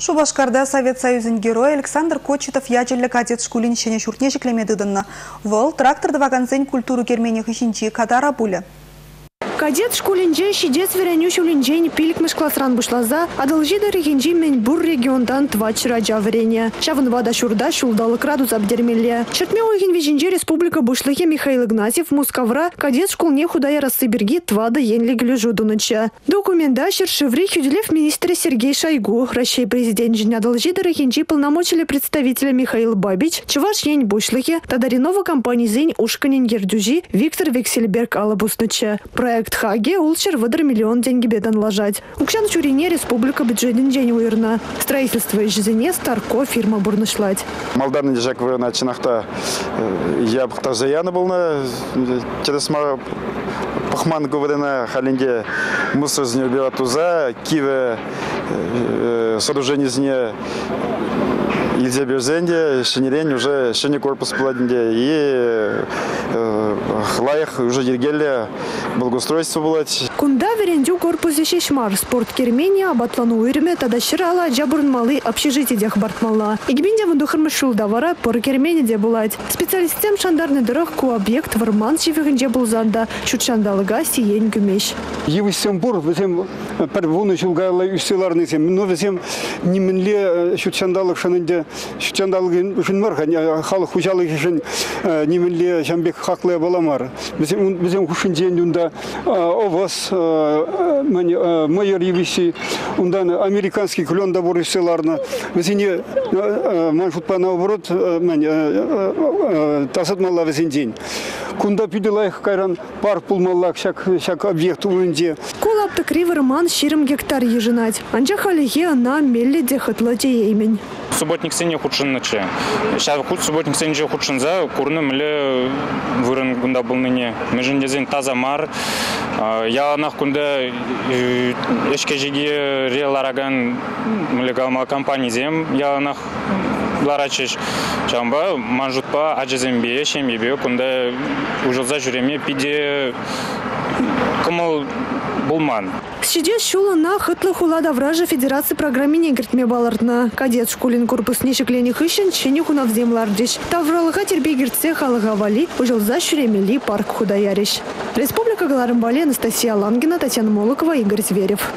Шубашкарда Совет Союзын герой Александр Кочетов ячелі кадет шкулин шене шуртне жеклемедыдынна. Вол трактор вагансен культуру кермене хышинчи кадара пуля. Кадет школинже шидец вереню шулинжен пиликмеш классран бушлаза, адылжи да регенжи мен бур региондан твачра жаврене. Шавын вада шурда шулдалы градус абдермелле. Чертме ойген вежинже республика бушлыхе Михаил Игнатьев Мускавра кадет школне худая рассыберги твада енлиглю жудуныча. Документа шершеври хюделев министр Сергей Шойгу, Россия президент жин адылжи да регенжи полномочили представителя Михаил Бабич, чуваш ень бушлыхе, тадаринова компания зень ушканин гердюжи Виктор Вексельберг алабусныча. Проект Хаги улчер выдар миллион деньги бедан ложать. Укшан чурине республика бюджетен день уйрна. Строительство ижзене старко фирма бурнышлать. Малдарный дежак вы начинахта я бхта заяны на через пахман говорена халинде мусор з убила туза киве сооружение з Ильзе Берзенде, Шенерень уже Шене корпус Пладинде и лайх уже дергеле благоустройство было. Кунда верендю корпусе шешмар спорт кермени абатлану уйрме тада ширала жабурнмалы общежитиедех бартмалла. Игбинде вундухырмы шулдавара пор кермени де булать. Специалистем шандарный дырых ку объект варман шифигинде булзанда шутшандалыга сиен гүмеш. Евысем бур, везем пер вуны шулгайла үстеларны сем, но везем нименле шутшандалык шанынде шутшандалыгын ушынмар, халық хужалык үшін нименле жамбек хаклы баламар. Везем везем хушын ден юнда овас майор евиси ундан американский клен да боры селарна. Везене маншутпа наоборот тасатмалла везен день. Кунда пиделайх кайран парк пулмаллак шак шак объект улынде. Кулапты кривый роман ширым гектар ежинать. Анча халихе она мелли дехатлы имень. Субботник сене худшыннычы. Сейчас худ субботник сене же худшынза, курны мле вырын гунда был ныне. Межин дезен таза мар. Я нах кунда эшке жиги релараган мле галма компания зем. Я нах ларачыш чамба манжутпа ажезембе шембе кунда ужылза жүреме пиде кымыл булман. Сиде шула на хытлы хулада вража федерации программе негертме балартна. Кадет школин корпус нешеклени хыщен чени хунав землардиш. Тавралыға тербей гертсе халыға вали, парк худаяриш. Республика Галарымбали Анастасия Лангина, Татьяна Молокова, Игорь Зверев.